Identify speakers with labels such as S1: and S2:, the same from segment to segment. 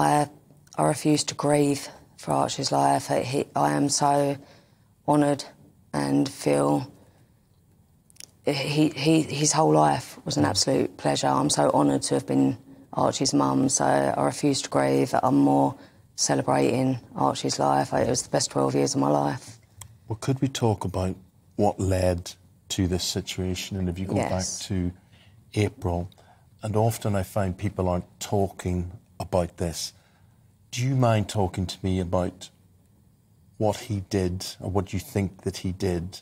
S1: I, I refuse to grieve for Archie's life. He, I am so honoured and feel he, he, his whole life was an absolute pleasure. I'm so honoured to have been Archie's mum, so I refuse to grieve. I'm more celebrating Archie's life. It was the best 12 years of my life.
S2: Well, could we talk about what led to this situation? And if you go
S1: Yes.
S2: back to April, and often I find people aren't talking about this. Do you mind talking to me about what he did, or what you think that he did,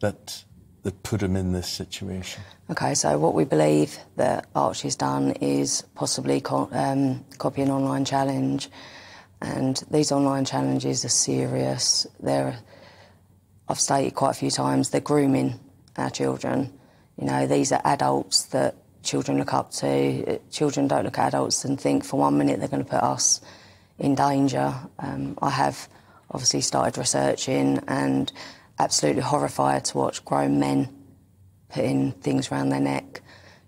S2: that that put him in this situation?
S1: Okay, so what we believe that Archie's done is possibly co- um, copy an online challenge, and these online challenges are serious. They're, I've stated quite a few times, they're grooming our children. You know, these are adults that children look up to. Uh, Children don't look at adults and think for one minute they're going to put us in danger. Um, I have obviously started researching and absolutely horrified to watch grown men putting things around their neck,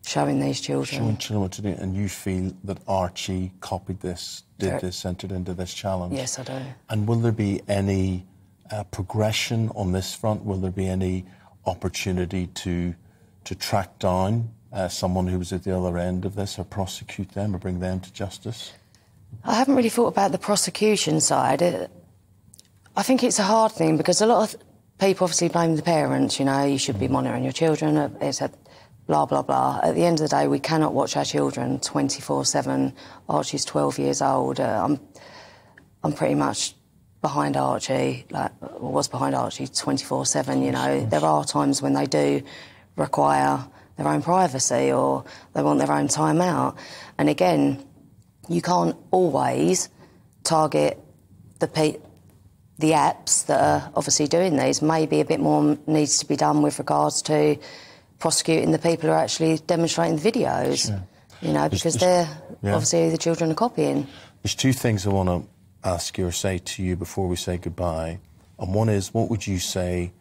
S1: showing these children.
S2: Showing children what to do, and you feel that Archie copied this, did this, entered into this challenge.
S1: Yes, I do.
S2: And will there be any uh, progression on this front? Will there be any opportunity to to track down uh, someone who was at the other end of this, or prosecute them, or bring them to justice?
S1: I haven't really thought about the prosecution side. It, I think it's a hard thing because a lot of people obviously blame the parents. You know, you should be monitoring your children. It's a blah blah blah. At the end of the day, we cannot watch our children twenty four seven. Archie's twelve years old. Uh, I'm I'm pretty much behind Archie. Like was behind Archie twenty four seven. You know, there are times when they do require their own privacy or they want their own time out. And again, you can't always target the pe- the apps that are obviously doing these. Maybe a bit more needs to be done with regards to prosecuting the people who are actually demonstrating the videos. You know, because they're
S2: yeah.
S1: obviously the children are copying.
S2: There's two things I want to ask you or say to you before we say goodbye. And one is, what would you say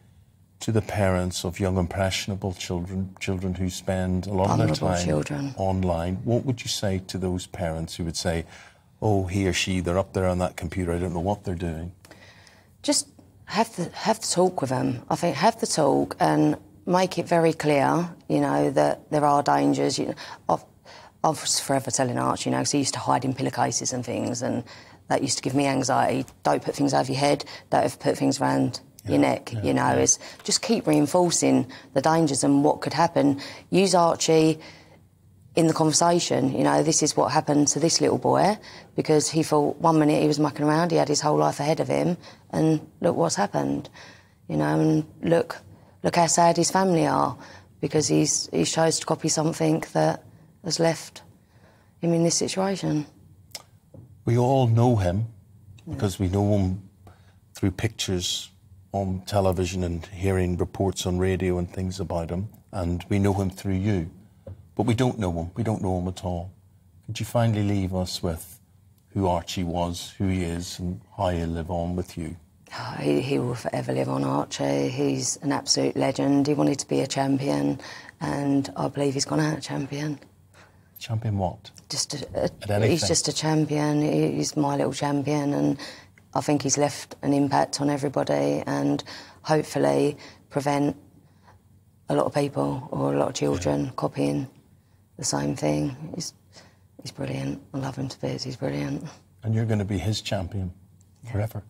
S2: to the parents of young impressionable children, children who spend a lot of their time
S1: children.
S2: online? What would you say to those parents who would say, "Oh, he or she, they're up there on that computer. I don't know what they're doing."
S1: just have the have the talk with them. I think have the talk and make it very clear. You know that there are dangers. You know, I've, I was forever telling Archie, you know, because he used to hide in pillowcases and things, and that used to give me anxiety. Don't put things over your head. Don't ever put things around your neck. you know, is just keep reinforcing the dangers and what could happen. Use Archie in the conversation, you know, this is what happened to this little boy because he thought one minute he was mucking around, he had his whole life ahead of him, and look what's happened, you know, and look, look how sad his family are because he's he chose to copy something that has left him in this situation.
S2: We all know him because we know him through pictures on television and hearing reports on radio and things about him, and we know him through you. But we don't know him. We don't know him at all. Could you finally leave us with who Archie was, who he is, and how he'll live on with you?
S1: Oh, He, he will forever live on Archie. He's an absolute legend. He wanted to be a champion, and I believe he's gone out a champion.
S2: Champion what?
S1: just a, a, he's just a champion. He- He's my little champion, and I think he's left an impact on everybody, and hopefully prevent a lot of people or a lot of children copying the same thing. He's he's brilliant. I love him to bits. He's brilliant.
S2: And you're going to be his champion forever.